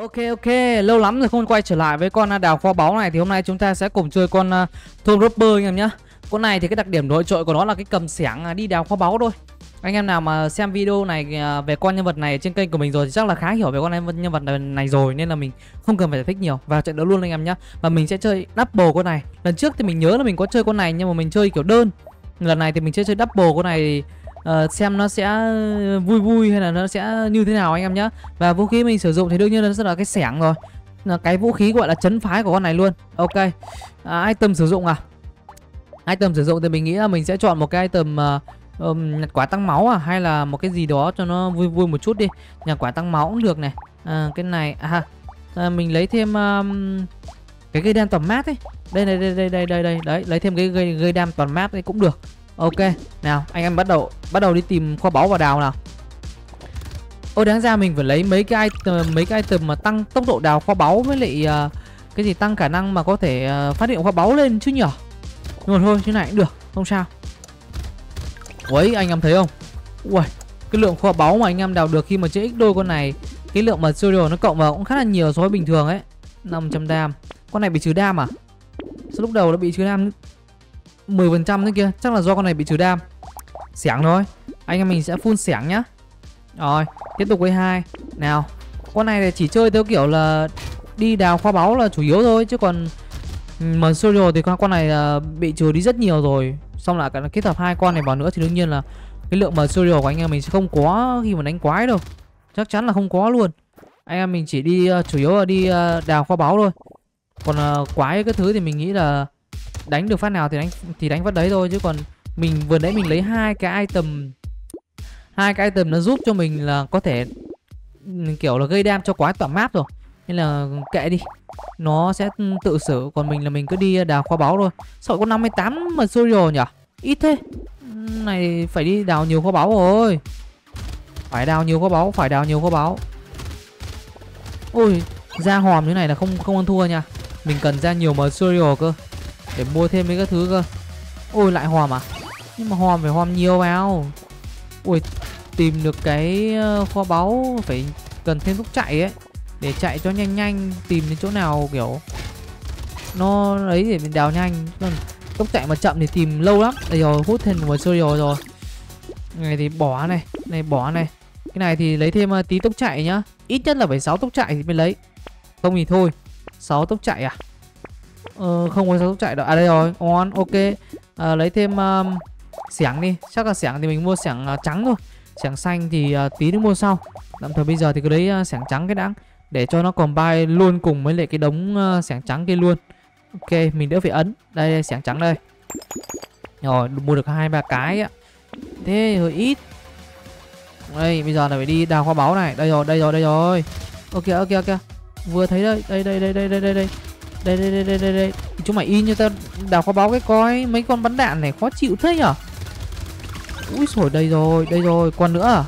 Ok ok, lâu lắm rồi không quay trở lại với con đào kho báu này. Thì hôm nay chúng ta sẽ cùng chơi con uh, thôn Robber anh em nhé Con này thì cái đặc điểm nổi trội của nó là cái cầm xẻng à, đi đào kho báu thôi. Anh em nào mà xem video này à, về con nhân vật này trên kênh của mình rồi thì chắc là khá hiểu về con nhân vật này rồi Nên là mình không cần phải giải thích nhiều. Vào trận đấu luôn anh em nhé Và mình sẽ chơi double con này. Lần trước thì mình nhớ là mình có chơi con này nhưng mà mình chơi kiểu đơn. Lần này thì mình sẽ chơi double con này uh, xem nó sẽ ờ, vui vui hay là nó sẽ như thế nào anh em nhé và vũ khí mình sử dụng thì đương nhiên nó sẽ là cái sẻng rồi. Là cái vũ khí gọi là chấn phái của con này luôn. Ok. À, item sử dụng à? Item sử dụng thì mình nghĩ là mình sẽ chọn một cái item uh, um, nhặt quả tăng máu à? Hay là một cái gì đó cho nó vui vui một chút đi. Nhặt quả tăng máu cũng được này. À, cái này à, à mình lấy thêm um, cái gây đam toàn mát ấy. Đây đây đây đây đây đây đây. Đấy lấy thêm cái gây gây đam toàn mát ấy cũng được. Ok, nào anh em bắt đầu bắt đầu đi tìm kho báu và đào nào. Ôi đáng ra mình phải lấy mấy cái item mấy cái item mà tăng tốc độ đào kho báu với lại uh, cái gì tăng khả năng mà có thể uh, phát hiện kho báu lên chứ nhở. Nhưng mà thôi, như này cũng được, không sao. Ui, anh em thấy không? Ui, cái lượng kho báu mà anh em đào được khi mà chơi x đôi con này, cái lượng mà đồ nó cộng vào cũng khá là nhiều so với bình thường ấy. 500 đam. Con này bị trừ đam à? Sao lúc đầu nó bị trừ đam 10% nữa kia Chắc là do con này bị trừ đam. Xẻng thôi Anh em mình sẽ full xẻng nhá. Rồi tiếp tục với hai. Nào Con này thì chỉ chơi theo kiểu là Đi đào khoa báu là chủ yếu thôi Chứ còn Mà solo thì con con này bị trừ đi rất nhiều rồi. Xong lại cả kết hợp hai con này vào nữa Thì đương nhiên là Cái lượng mà solo của anh em mình sẽ không có Khi mà đánh quái đâu. Chắc chắn là không có luôn. Anh em mình chỉ đi uh, chủ yếu là đi uh, đào khoa báu thôi. Còn uh, quái cái thứ thì mình nghĩ là đánh được phát nào thì đánh thì đánh phát đấy thôi, chứ còn mình, vừa nãy mình lấy hai cái item, hai cái item nó giúp cho mình là có thể, kiểu là gây đam cho quái tỏa map rồi. Nên là kệ đi, nó sẽ tự xử, còn mình là mình cứ đi đào kho báu thôi. Sợ có 58 mà rồi nhỉ ít thế. Này, phải đi đào nhiều kho báu rồi. Phải đào nhiều kho báu, phải đào nhiều kho báu. Ôi, ra hòm như này là không không ăn thua nha. Mình cần ra nhiều material cơ để mua thêm mấy cái thứ cơ. Ôi, lại hòm à Nhưng mà hòm phải hòm nhiều vào. Ui tìm được cái ờ, kho báu Phải cần thêm lúc chạy ấy. Để chạy cho nhanh nhanh, Tìm đến chỗ nào kiểu Nó ấy để mình đào nhanh. Còn tốc chạy mà chậm thì tìm lâu lắm. Đây rồi, hút thêm một sơ rồi rồi. Này thì bỏ này Này bỏ này. Cái này thì lấy thêm ờ, tí tốc chạy nhá. Ít nhất là phải 6 tốc chạy thì mới lấy. Không thì thôi 6 tốc chạy à? Ờ, không có sao chạy đâu. À đây rồi. Ngon ok. À, lấy thêm um, xẻng đi. Chắc là xẻng thì mình mua xẻng uh, trắng thôi. Xẻng xanh thì uh, tí nữa mua sau. Tạm thời bây giờ thì cứ lấy uh, xẻng trắng cái đáng để cho nó combine luôn cùng với lại cái đống uh, xẻng trắng kia luôn. Ok mình đỡ phải ấn. Đây, đây xẻng trắng đây. Rồi mua được hai ba cái á. Thế hơi ít. Đây bây giờ là phải đi đào kho báu này. Đây rồi đây rồi đây rồi. Ok ok ok. Vừa thấy đây đây đây đây đây đây đây đây đây đây đây đây đây, chúng mày in cho tao đào kho báo cái coi. Mấy con bắn đạn này khó chịu thế nhở? Ui sổi đây rồi đây rồi. Còn nữa à?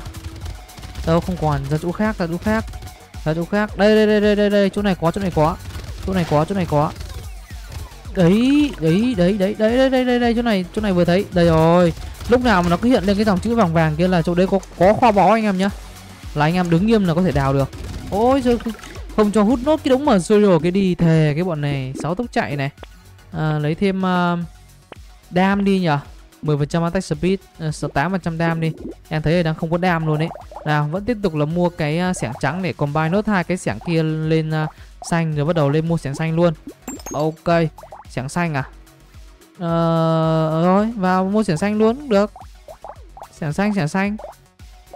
Đâu không còn. Ra chỗ khác ra chỗ khác. Ra chỗ khác. Đây đây đây đây đây đây. Chỗ này có chỗ này có. Chỗ này có chỗ này có. Đấy đấy đấy đấy đấy đây đây đây đây chỗ này chỗ này vừa thấy. Đây rồi. Lúc nào mà nó cứ hiện lên cái dòng chữ vàng vàng kia là chỗ đấy có có kho báu anh em nhá. Là anh em đứng nghiêm là có thể đào được. Ôi giời không cho hút nốt cái đống mà rồi cái đi thề cái bọn này 6 tốc chạy này. À, lấy thêm uh, đam đi nhở? 10% attack speed à, uh, 8% đam đi. Em thấy là đang không có đam luôn đấy nào vẫn tiếp tục là mua cái uh, trắng để combine nốt hai cái sẻng kia lên uh, xanh rồi bắt đầu lên mua sẻng xanh luôn. Ok Sẻng xanh à? Uh, rồi vào mua sẻng xanh luôn được. Sẻng xanh sẻng xanh.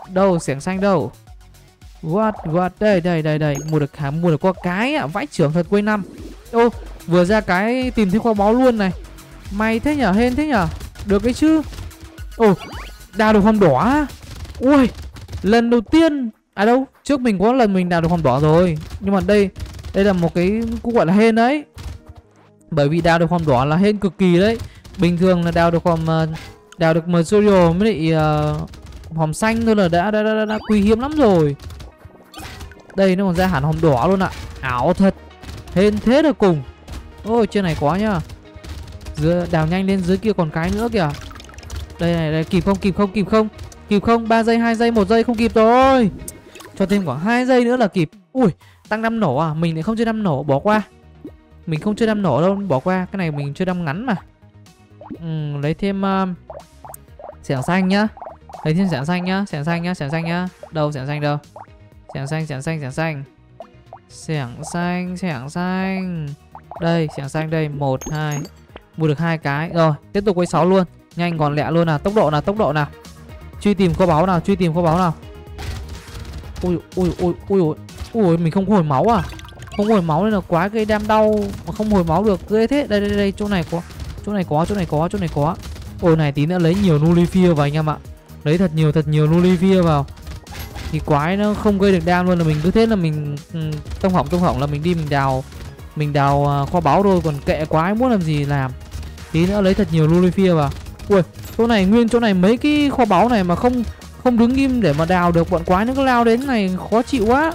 Đâu sẻng xanh đâu? What what? Đây đây đây đây. Mua được hả? Mua được qua cái ạ. À. vãi trưởng thật quay năm. Ô vừa ra cái tìm thấy kho báu luôn này. May thế nhở hên thế nhở. Được cái chứ. Ô đào được hòm đỏ ui lần đầu tiên. À đâu trước mình có lần mình đào được hòm đỏ rồi. Nhưng mà đây đây là một cái cũng gọi là hên đấy. Bởi vì đào được hòm đỏ là hên cực kỳ đấy. Bình thường là đào được hòm ờ, đào được material mới lại uh, hòm xanh thôi là đã đã, đã, đã, đã quý hiếm lắm rồi đây nó còn ra hẳn hồng đỏ luôn ạ. Ảo thật. Hên thế được cùng. Ôi trên này quá nhá dưới, Đào nhanh lên dưới kia còn cái nữa kìa. Đây này đây kịp không kịp không kịp không. Kịp không 3 giây 2 giây 1 giây không kịp rồi. Cho thêm khoảng 2 giây nữa là kịp. Ui tăng 5 nổ à? Mình lại không chơi 5 nổ bỏ qua. Mình không chơi 5 nổ đâu bỏ qua. Cái này mình chơi 5 ngắn mà. Ừ, lấy thêm uh, xẻng xanh nhá. Lấy thêm xẻng xanh nhá xẻng xanh nhá xẻng xanh nhá. Đâu xẻng xanh đâu? Sẻng xanh sẻng xanh sẻng xanh Sẻng xanh sẻng xanh đây sẻng xanh đây. Một, hai. Mua được hai cái. Rồi, tiếp tục quay 6 luôn. Nhanh còn lẹ luôn nào. Tốc độ nào, tốc độ nào. Truy tìm kho báu nào, truy tìm kho báu nào. Ui ui ui ui ui. Ui, mình không hồi máu à? Không hồi máu nên là quá gây đam đau. Mà không hồi máu được. Ghê thế. Đây đây đây. Chỗ này có. Chỗ này có, chỗ này có, chỗ này có. Ôi, này tí nữa lấy nhiều nulifia vào anh em ạ. Lấy thật nhiều thật nhiều nulifia vào thì quái nó không gây được đam luôn là mình cứ thế là mình ừ, tông hỏng tông hỏng là mình đi, mình đào mình đào à, kho báu thôi, còn kệ quái muốn làm gì làm. Tí nữa lấy thật nhiều lulifia vào. Ui, chỗ này nguyên chỗ này mấy cái kho báu này mà không không đứng im để mà đào được, bọn quái nó cứ lao đến này, khó chịu quá.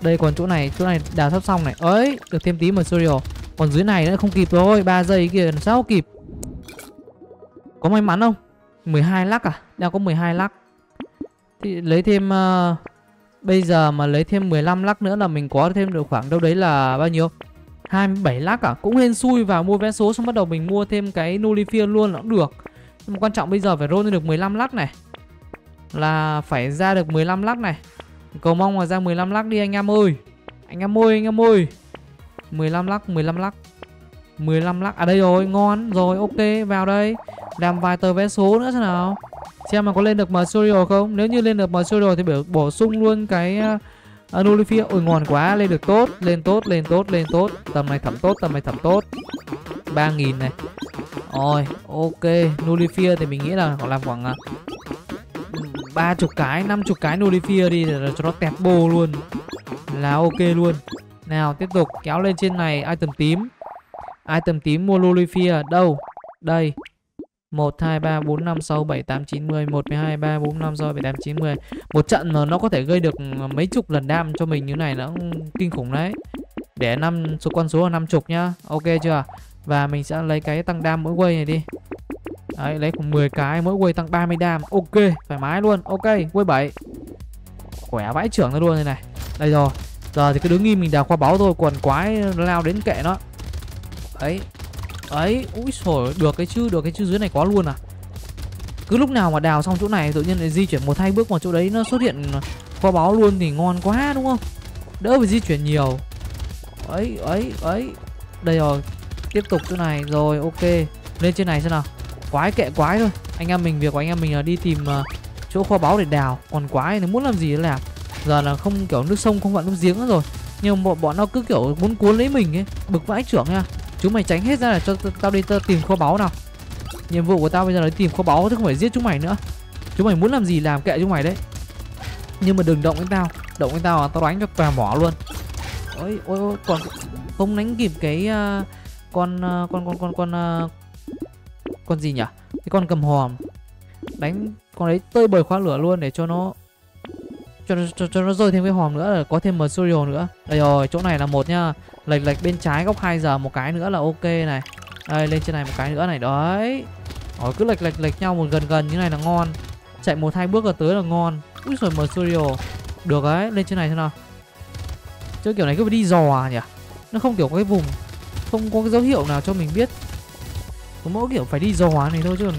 Đây còn chỗ này chỗ này đào sắp xong này. Ấy được thêm tí material còn dưới này nữa không kịp rồi 3 giây kia sao kịp. Có may mắn không? 12 lắc à? Đang có 12 lắc lấy thêm uh, bây giờ mà lấy thêm 15 lắc nữa là mình có thêm được khoảng đâu đấy là bao nhiêu? 27 lắc à? Cũng hên xui vào mua vé số xong bắt đầu mình mua thêm cái nulifia luôn là cũng được. Nhưng mà quan trọng bây giờ phải roll được 15 lắc này. Là phải ra được 15 lắc này. Cầu mong là ra 15 lắc đi anh em ơi. Anh em ơi anh em ơi. 15 lắc 15 lắc. 15 lắc. À đây rồi ngon rồi ok vào đây. Làm vài tờ vé số nữa xem nào xem mà có lên được material không? Nếu như lên được material thì biểu bổ sung luôn cái uh, Nulifia ôi ngon quá lên được tốt lên tốt lên tốt lên tốt. Tầm này thẩm tốt tầm này thẩm tốt. 3.000 này. Rồi ok. Nulifia thì mình nghĩ là họ làm khoảng à, ba chục cái năm chục cái Nulifia đi để cho nó tẹt bồ luôn. Là ok luôn. Nào tiếp tục kéo lên trên này item tím. Item tím mua Nulifia đâu? Đây. 1, 2, 3, 4, 5, 6, 7, 8, 9, 10 1, 12, 3, 4, 5, 6, 7, 8, 9, 10 Một trận mà nó có thể gây được mấy chục lần đam cho mình như này nó kinh khủng đấy. Để năm số con số là 50 nhá. Ok chưa? Và mình sẽ lấy cái tăng đam mỗi quay này đi. Đấy lấy khoảng 10 cái mỗi quay tăng 30 đam. Ok thoải mái luôn. Ok quay 7 Khỏe vãi trưởng ra luôn này này. Đây rồi. Giờ thì cứ đứng im mình đào khoa báu thôi. Còn quái lao đến kệ nó. Đấy ấy, úi xổi được cái chứ, được cái chứ, dưới này có luôn à. Cứ lúc nào mà đào xong chỗ này, tự nhiên lại di chuyển một hai bước vào chỗ đấy, nó xuất hiện kho báu luôn thì ngon quá, đúng không? Đỡ phải di chuyển nhiều. Ấy ấy ấy. Đây rồi, tiếp tục chỗ này rồi, ok. Lên trên này xem nào. Quái kệ quái thôi. Anh em mình, việc của anh em mình là đi tìm ờ, chỗ kho báu để đào. Còn quái nó muốn làm gì làm giờ là không, kiểu nước sông không vặn nước giếng nữa rồi. Nhưng bọn bọn nó cứ kiểu muốn cuốn lấy mình ấy. Bực vãi trưởng nha. Chúng mày tránh hết ra là cho tao đi tao tìm kho báu nào. Nhiệm vụ của tao bây giờ là tìm kho báu chứ không phải giết chúng mày nữa. Chúng mày muốn làm gì làm kệ chúng mày đấy. Nhưng mà đừng động đến tao. Động đến tao là tao đánh cho tòa mỏ luôn. Ôi ôi ôi còn không đánh kịp cái uh, con, uh, con con con con uh, con gì nhỉ? Cái con cầm hòm. Đánh con đấy tơi bời khóa lửa luôn để cho nó cho, cho, cho nó rơi thêm cái hòm nữa là có thêm material nữa. Đây rồi chỗ này là một nhá. Lệch lệch bên trái góc 2 giờ một cái nữa là ok này. Đây lên trên này một cái nữa này đấy. Rồi cứ lệch lệch lệch nhau một gần gần như này là ngon. Chạy một hai bước là tới là ngon. Úi rồi material. Được đấy lên trên này thế nào. Chứ kiểu này cứ phải đi dò à nhỉ? Nó không kiểu có cái vùng không có cái dấu hiệu nào cho mình biết. Có mỗi kiểu phải đi dò này thôi chứ còn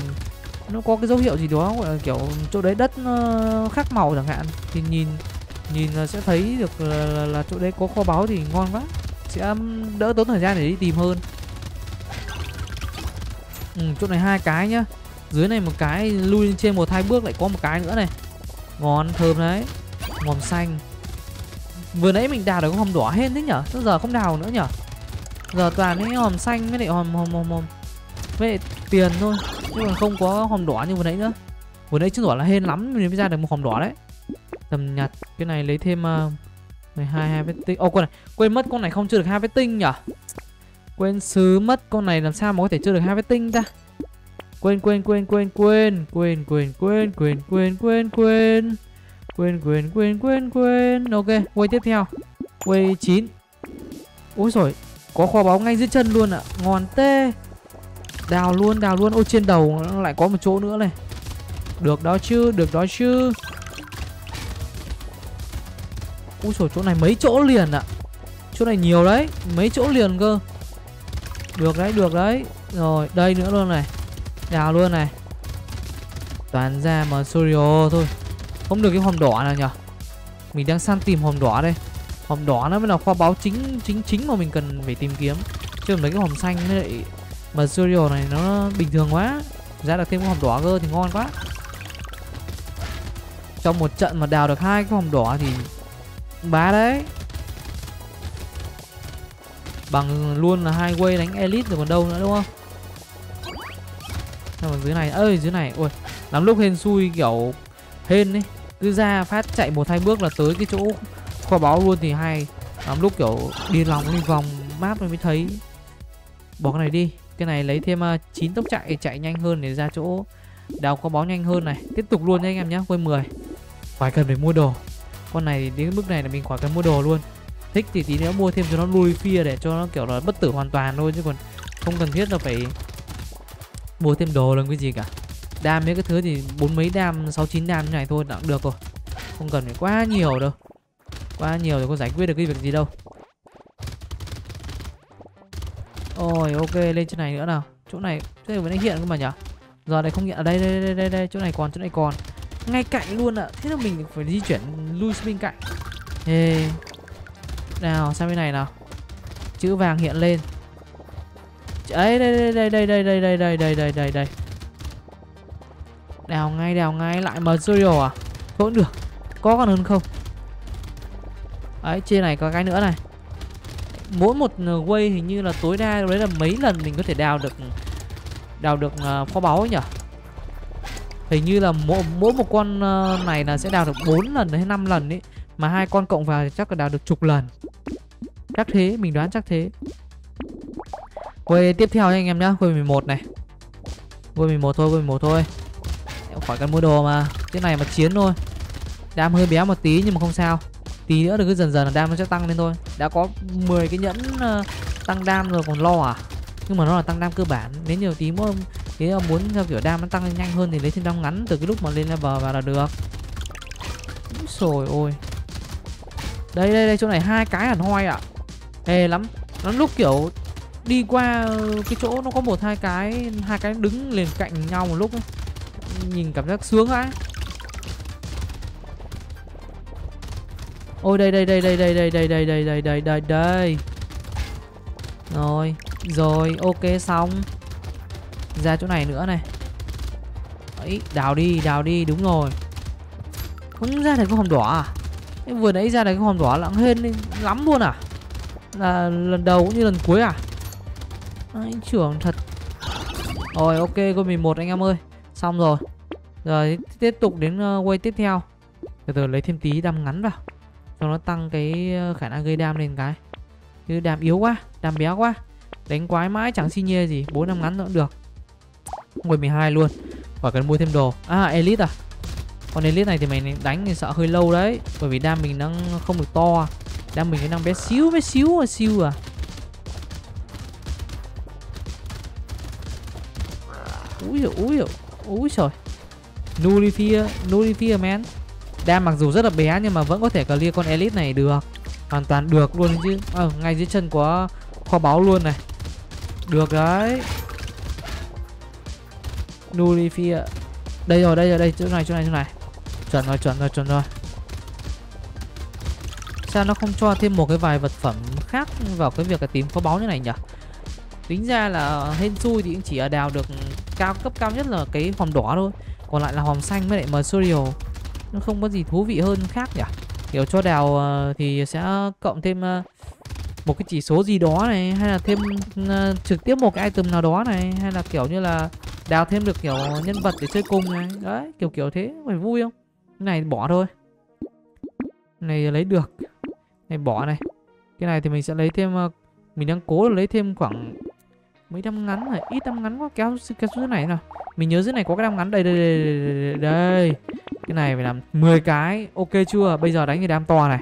nó có cái dấu hiệu gì đó gọi là kiểu chỗ đấy đất nó khác màu chẳng hạn. Thì nhìn nhìn là sẽ thấy được là, là, là chỗ đấy có kho báu thì ngon quá. Sẽ đỡ tốn thời gian để đi tìm hơn. Ừ, chỗ này hai cái nhá. Dưới này một cái lui lên trên một hai bước lại có một cái nữa này. Ngon thơm đấy. Ngòm xanh. Vừa nãy mình đào được cái hòm đỏ hết thế nhở? Tức giờ không đào nữa nhở? Giờ toàn cái hòm xanh với lại hòm hòm hòm hòm với lại tiền thôi nhưng mà không có hòm đỏ như vừa nãy nữa vừa nãy chứng tỏ là hên lắm mình mới ra được một hòm đỏ đấy tầm nhặt cái này lấy thêm uh, 12 hai vết tinh. Ô oh, con này, quên mất con này không chưa được hai vết tinh nhở Quên xứ mất con này làm sao mà có thể chưa được hai vết tinh ta? Quên quên quên quên quên quên quên quên quên quên quên quên quên quên quên quên quên ok quay tiếp theo quay chín ôi rồi có kho báu ngay dưới chân luôn ạ à. ngon tê đào luôn đào luôn. Ôi, trên đầu nó lại có một chỗ nữa này. Được đó chứ, được đó chứ. Ui sổ chỗ này mấy chỗ liền ạ. Chỗ này nhiều đấy, mấy chỗ liền cơ. Được đấy được đấy. Rồi, đây nữa luôn này. Đào luôn này. Toàn ra mà Sorio thôi. Không được cái hòm đỏ nào nhở? Mình đang săn tìm hòm đỏ đây. Hòm đỏ nó mới là kho báu chính chính chính mà mình cần phải tìm kiếm. Chứ mấy cái hòm xanh với lại mà Sorio này nó bình thường quá. Ra được thêm cái hòm đỏ cơ thì ngon quá. Trong một trận mà đào được hai cái hòm đỏ thì bá đấy. Bằng luôn là hai way đánh elite rồi còn đâu nữa, đúng không? Xong dưới này ơi dưới này, ôi, lắm lúc hên xui kiểu, hên ấy, cứ ra phát chạy một hai bước là tới cái chỗ kho báu luôn thì hay. Lắm lúc kiểu đi lòng, đi vòng, map mới thấy. Bỏ cái này đi cái này lấy thêm ờ, uh, 9 tốc chạy chạy nhanh hơn để ra chỗ đào kho báu nhanh hơn này. Tiếp tục luôn nha anh em nhé quên 10 khỏi cần phải mua đồ. Con này đến mức này là mình khỏi cần mua đồ luôn. Thích thì tí nữa mua thêm cho nó lui phia để cho nó kiểu là bất tử hoàn toàn thôi chứ còn không cần thiết là phải mua thêm đồ làm cái gì cả. Đam mấy cái thứ thì bốn mấy đam sáu chín đam như này thôi đã được rồi. Không cần phải quá nhiều đâu. Quá nhiều thì có giải quyết được cái việc gì đâu. Ôi ok lên chỗ này nữa nào chỗ này chỗ này vẫn hiện cơ mà nhở giờ này không hiện ở đây đây đây đây đây chỗ này còn chỗ này còn ngay cạnh luôn ạ à. thế là mình phải di chuyển lui sang bên cạnh Ê. nào sang bên này nào chữ vàng hiện lên ấy đây đây đây đây đây đây đây đây đây đây đây đào ngay đào ngay lại material à cũng được có còn hơn không ấy trên này có cái nữa này mỗi một ờ, quay hình như là tối đa đấy là mấy lần mình có thể đào được đào được uh, kho báu ấy nhỉ? Hình như là mỗi mỗi một con uh, này là sẽ đào được 4 lần hay 5 lần ấy mà hai con cộng vào thì chắc là đào được chục lần. Chắc thế mình đoán chắc thế. Quay tiếp theo nha anh em nhá quay 11 này. Quay 11 thôi quay 11 thôi. Khỏi cần mua đồ mà cái này mà chiến thôi. Đam hơi béo một tí nhưng mà không sao tí nữa thì cứ dần dần là đam nó sẽ tăng lên thôi. Đã có 10 cái nhẫn uh, tăng đam rồi còn lo à? Nhưng mà nó là tăng đam cơ bản nếu nhiều tí muốn thế là muốn theo kiểu đam nó tăng lên nhanh hơn thì lấy thêm đam ngắn từ cái lúc mà lên level vào là được. Rồi ôi. Đây đây đây chỗ này hai cái hẳn hoi ạ. À. hề lắm. Lắm lúc kiểu đi qua cái chỗ nó có một hai cái hai cái đứng liền cạnh nhau một lúc ấy. nhìn cảm giác sướng á. Ôi đây đây đây đây đây đây đây đây đây đây đây đây đây rồi rồi ok xong ra chỗ này nữa này ấy đào đi đào đi đúng rồi không ra được cái hòm đỏ à Em vừa nãy ra được cái hòm đỏ lặng hên lắm luôn à là lần đầu cũng như lần cuối à anh trưởng thật rồi ok con 11 anh em ơi xong rồi rồi tiếp tục đến uh, quay tiếp theo từ từ lấy thêm tí đâm ngắn vào cho nó tăng cái ờ, khả năng gây đam lên cái. Chứ đam yếu quá, đam béo quá. Đánh quái mãi chẳng xi nhê gì, bốn năm ngắn nữa cũng được. Ngồi 12 luôn. Khỏi cần mua thêm đồ. À elite à? Con elite này thì mày đánh thì sợ hơi lâu đấy, bởi vì đam mình đang không được to. Đam mình đang bé xíu bé xíu à siêu à. Úi dồi, úi rồi úi trời Nulifia Nulifia à, man Đam mặc dù rất là bé nhưng mà vẫn có thể clear con elite này được. Hoàn toàn được luôn chứ. À, Ngay dưới chân có kho báu luôn này. Được đấy. Nulifia Đây rồi đây rồi đây chỗ này chỗ này chỗ này. Chuẩn rồi chuẩn rồi chuẩn rồi. Sao nó không cho thêm một cái vài vật phẩm khác vào cái việc là tìm kho báu như này nhỉ? Tính ra là hên xui thì cũng chỉ ở đào được cao cấp cao nhất là cái hòm đỏ thôi. Còn lại là hòm xanh với lại Mercurial không có gì thú vị hơn khác nhỉ? Kiểu cho đào ờ, thì sẽ cộng thêm ờ, một cái chỉ số gì đó này, Hay là thêm ờ, trực tiếp một cái item nào đó này, Hay là kiểu như là đào thêm được kiểu nhân vật để chơi cùng này. Đấy, kiểu kiểu thế phải vui không? Cái này bỏ thôi. Này lấy được. Này bỏ này. Cái này thì mình sẽ lấy thêm mình đang cố lấy thêm khoảng mấy đâm ngắn này ít đâm ngắn quá kéo kéo xuống dưới này nào mình nhớ dưới này có cái đâm ngắn đây đây đây, đây, đây. cái này phải làm 10 cái ok chưa? Bây giờ đánh thì đam to này.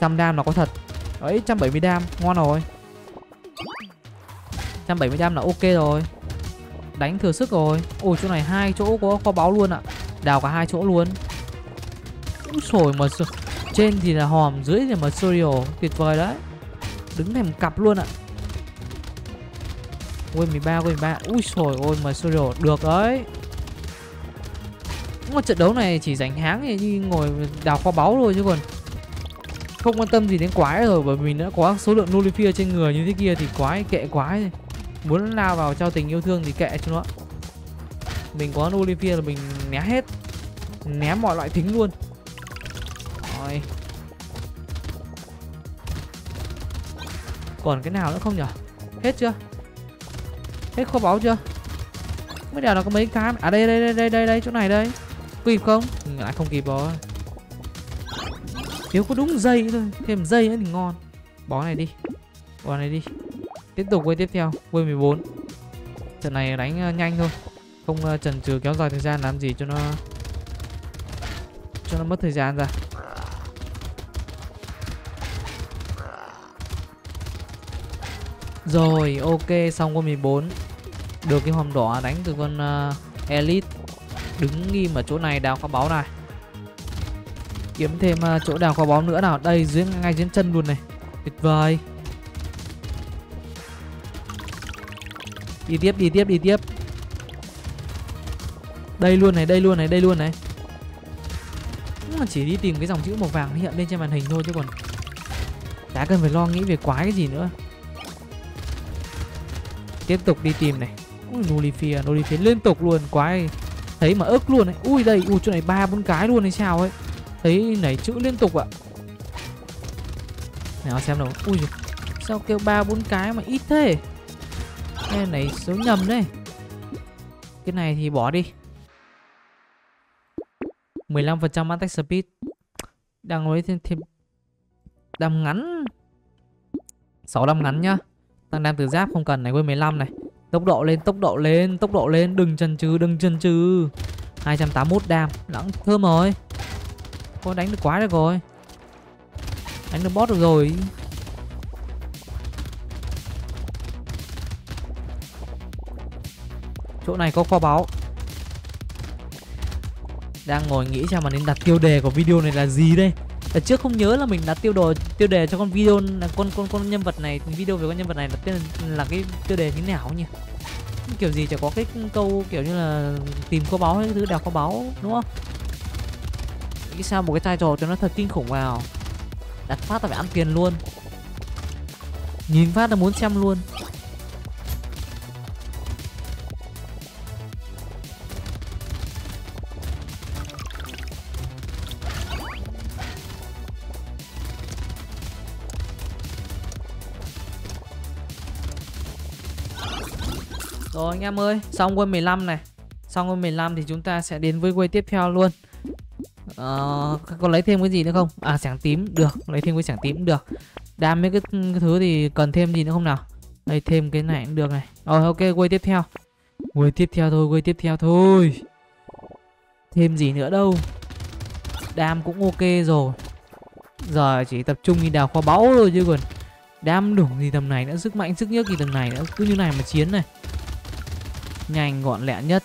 Trăm đam nó có thật. Ấy 170 đam ngon rồi. 170 đam là ok rồi. Đánh thừa sức rồi. Ôi chỗ này hai chỗ có kho báu luôn ạ. Đào cả hai chỗ luôn. Úi rồi mà trên thì là hòm dưới thì là Mercurial tuyệt vời đấy. Đứng thành cặp luôn ạ. Win 13 win 13 ui trời ôi, mà Mercurial được đấy. Một trận đấu này chỉ dành háng thì đi ngồi đào kho báu thôi chứ còn không quan tâm gì đến quái rồi, bởi vì mình đã có số lượng Nullifier trên người như thế kia thì quái, kệ quái. Muốn lao vào trao tình yêu thương thì kệ cho nó. Mình có Nullifier là mình né hết né mọi loại thính luôn. Rồi. Còn cái nào nữa không nhở? Hết chưa? Hết kho báu chưa? Mới đèo là có mấy cái à đây đây đây đây đây, đây chỗ này đây. Kịp không? Lại không kịp rồi thiếu có đúng dây thôi thêm dây nữa thì ngon. Bó này đi bó này đi. Tiếp tục quay tiếp theo quay 14 trận này đánh uh, nhanh thôi. Không uh, chần chừ kéo dài thời gian làm gì cho nó cho nó mất thời gian ra rồi ok xong con 14 được cái hòm đỏ đánh từ con uh, elite. Đứng nghiêm ở chỗ này đào kho báu này. Kiếm thêm uh, chỗ đào kho báu nữa nào. Đây dưới ngay dưới chân luôn này. Tuyệt vời. Đi tiếp đi tiếp đi tiếp. Đây luôn này đây luôn này đây luôn này. Mà chỉ đi tìm cái dòng chữ màu vàng hiện lên trên màn hình thôi chứ còn đã cần phải lo nghĩ về quái cái gì nữa tiếp tục đi tìm này. Ui nulifia nulifia liên tục luôn, quái. Thấy mà ức luôn ấy. Ui, đây, ui, chỗ này ba, bốn cái luôn hay sao ấy. Thấy nảy chữ liên tục ạ. Nào, xem nào. Ui, sao kêu ba, bốn cái mà ít thế? Cái này số nhầm đấy. Cái này thì bỏ đi. 15% attack speed. Đang nói thêm thêm đam ngắn. 6 đam ngắn nhá tăng đam từ giáp không cần này, quên 15 này. Tốc độ lên, tốc độ lên, tốc độ lên. Đừng chần chừ, đừng chần chừ. 281 đam. Lãng thơm rồi. Có đánh được quá được rồi. Đánh được boss được rồi. Chỗ này có kho báu. Đang ngồi nghĩ xem mà nên đặt tiêu đề của video này là gì đây ở trước không nhớ là mình đã tiêu đồ, tiêu đề cho con video, là con con con nhân vật này video về con nhân vật này là tên là cái tiêu đề như nào nhỉ? Kiểu gì chả có cái câu kiểu như là tìm kho báu hay thứ đào kho báu, đúng không? Nghĩ sao một cái tay trò cho nó thật kinh khủng vào. Đặt phát là phải ăn tiền luôn. Nhìn phát là muốn xem luôn. Anh em ơi, xong quân 15 này. Xong quân 15 thì chúng ta sẽ đến với quay tiếp theo luôn. Ờ, có lấy thêm cái gì nữa không? À, sảng tím, được Lấy thêm cái sảng tím cũng được. Đam mấy cái, cái thứ thì cần thêm gì nữa không nào? Đây, thêm cái này cũng được này. Rồi, ok, quay tiếp theo. Quay tiếp theo thôi, quay tiếp theo thôi. Thêm gì nữa đâu. Đam cũng ok rồi. Giờ chỉ tập trung đi đào kho báu thôi chứ còn Đam đủ gì tầm này nữa Sức mạnh, sức nhức gì tầm này nữa Cứ như này mà chiến này nhanh gọn lẹ nhất.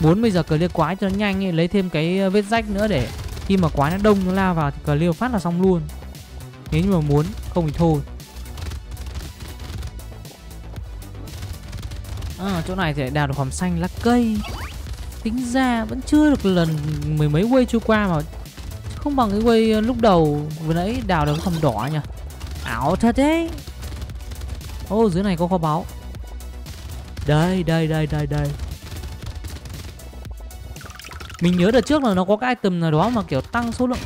Muốn bây giờ clear quái cho nó nhanh ấy, lấy thêm cái ờ, vết rách nữa để khi mà quái nó đông nó lao vào thì clear phát là xong luôn. Nếu như mà muốn không thì thôi. À, chỗ này thì đào được hòm xanh lá cây. Tính ra vẫn chưa được lần mười mấy quay trôi qua mà không bằng cái quay ờ, lúc đầu vừa nãy đào được hòm đỏ nhỉ. Ảo thật đấy. Ô dưới này có kho báu đây, đây, đây, đây, đây. Mình nhớ đợt trước là nó có cái item nào đó mà kiểu tăng số lượng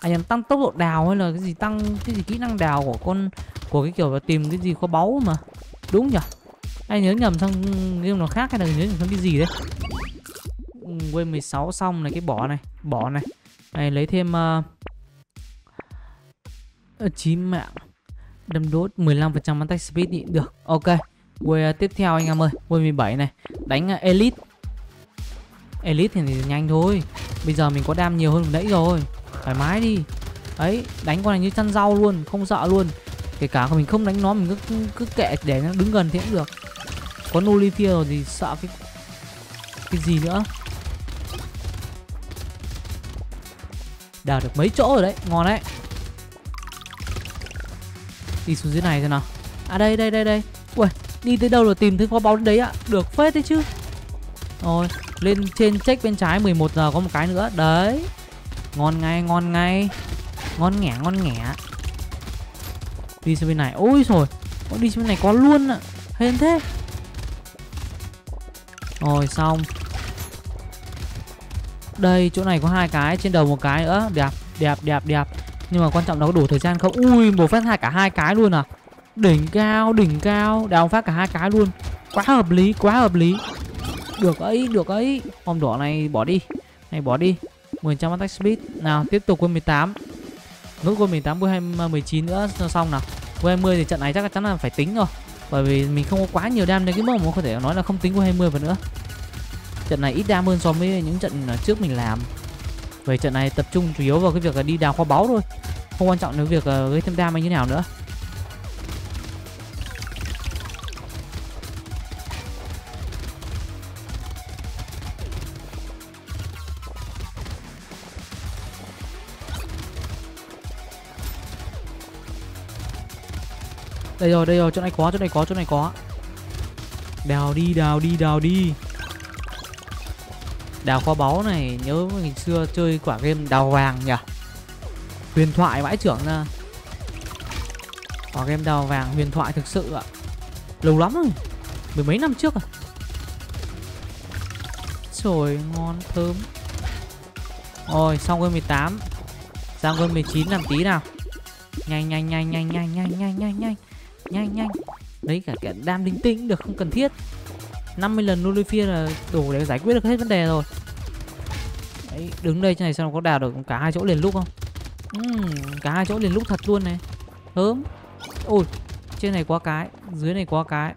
À nhầm tăng tốc độ đào hay là cái gì tăng Cái gì kỹ năng đào của con Của cái kiểu tìm cái gì có báu mà. Đúng nhỉ? Hay nhớ nhầm sang game nó khác hay là nhớ nhầm sang cái gì đấy? Quên 16 xong này cái bỏ này Bỏ này. Này lấy thêm ờ, ờ, uh, 9 mạng. Đâm đốt 15% attack speed thì được Ok. Quay à, tiếp theo anh em ơi Quay 17 này. Đánh à, Elite. Elite thì, thì nhanh thôi. Bây giờ mình có đam nhiều hơn nãy rồi. Thoải mái đi. Đấy đánh con này như chăn rau luôn Không sợ luôn. Kể cả mình không đánh nó mình cứ, cứ kệ để nó đứng gần thế cũng được. Có Nulifia rồi thì sợ cái Cái gì nữa? Đào được mấy chỗ rồi đấy ngon đấy. Đi xuống dưới này xem nào. À đây đây đây đây. Ui đi tới đâu rồi tìm thấy kho báu đấy ạ. Được phết đấy chứ. Rồi, lên trên check bên trái 11 giờ có một cái nữa. Đấy. Ngon ngay ngon ngay. Ngon nghẻ ngon nghẻ. Đi sang bên này. Ôi rồi đi sang bên này có luôn ạ. Hên thế. Rồi, xong. Đây, chỗ này có hai cái, trên đầu một cái nữa. Đẹp đẹp đẹp đẹp. Nhưng mà quan trọng là có đủ thời gian không? Ui, một phát hai cả hai cái luôn à đỉnh cao đỉnh cao. Đào phát cả hai cái luôn. Quá hợp lý, quá hợp lý. Được ấy được ấy. Hòm đỏ này bỏ đi. Này bỏ đi. 10 trăm attack speed. Nào, tiếp tục quân 18 nốt quân 18 quân 19 nữa xong nào. Quân 20 thì trận này chắc chắn là phải tính rồi. Bởi vì mình không có quá nhiều đam nên cái mức mà có thể nói là không tính quân 20 vào nữa. Trận này ít đam hơn so với những trận trước mình làm. Về trận này tập trung chủ yếu vào cái việc là đi đào kho báu thôi. Không quan trọng đến việc ờ, gây thêm đam hay như nào nữa. Đây rồi đây rồi, chỗ này có, chỗ này có, chỗ này có. Đào đi đào đi đào đi. Đào kho báu này, nhớ ngày xưa chơi quả game đào vàng nhỉ? Huyền thoại vãi trưởng ra. Quả game đào vàng, huyền thoại thực sự ạ. Lâu lắm rồi, mười mấy năm trước à? Trời, ngon, thơm. Rồi, xong game 18 sang game 19 làm tí nào. Nhanh nhanh nhanh nhanh nhanh nhanh nhanh nhanh nhanh nhanh nhanh. Đấy cả cả đam linh tinh được không cần thiết. 50 lần Nulifia là đủ để giải quyết được hết vấn đề rồi. Đấy, đứng đây trên này xem có đào được cả hai chỗ liền lúc không? Uhm, cả hai chỗ liền lúc thật luôn này. Hớm ôi trên này có cái dưới này có cái.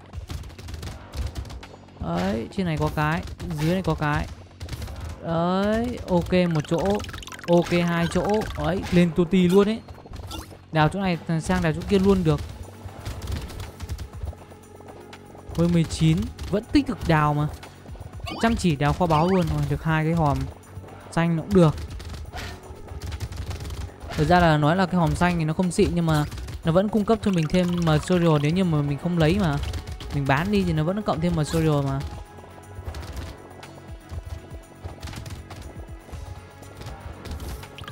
Đấy trên này có cái dưới này có cái. Đấy ok một chỗ. Ok hai chỗ. Ấy lên tuti luôn ấy. Đào chỗ này sang đào chỗ kia luôn được. Với 19 Vẫn tích cực đào mà. Chăm chỉ đào kho báu luôn Rồi được hai cái hòm xanh nó cũng được. Thực ra là nói là cái hòm xanh thì nó không xịn Nhưng mà nó vẫn cung cấp cho mình thêm material, Nếu như mà mình không lấy mà, Mình bán đi thì nó vẫn cộng thêm material mà.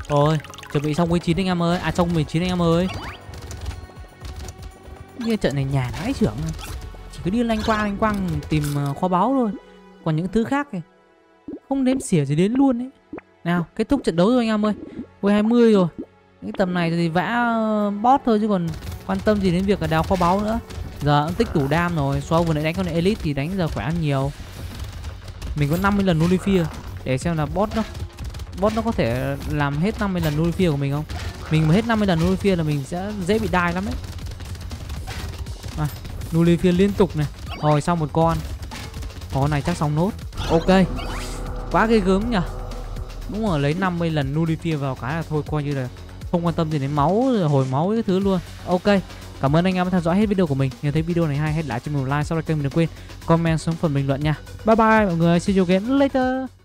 Rồi, Chuẩn bị xong 19 anh em ơi. À xong 19 anh em ơi. Cái trận này nhà vãi trưởng cứ đi lanh quang lanh quang, tìm ờ, kho báu thôi. Còn những thứ khác này Không đếm xỉa gì đến luôn ấy. Nào, kết thúc trận đấu rồi anh em ơi. Quay 20 rồi. Cái tầm này thì vã ờ, bot thôi chứ còn quan tâm gì đến việc là đào kho báu nữa. Giờ cũng tích đủ đam rồi. So vừa nãy đánh con elite thì đánh giờ khỏe hơn nhiều. Mình có 50 lần Nulifia à? Để xem là bot nó bot nó có thể làm hết 50 lần Nulifia của mình không? Mình mà hết 50 lần Nulifia là mình sẽ dễ bị đai lắm đấy Nulifia liên tục này. Rồi xong một con. Con này chắc xong nốt. Ok. Quá ghê gớm nhỉ. Đúng rồi, lấy 50 lần Nulifia vào cái là thôi, coi như là Không quan tâm gì đến máu, hồi máu cái thứ luôn. Ok. Cảm ơn anh em đã theo dõi hết video của mình. Nếu thấy video này hay, hãy lại cho mình một like, Sau đó kênh đừng quên comment xuống phần bình luận nha. Bye bye, mọi người. See you again later.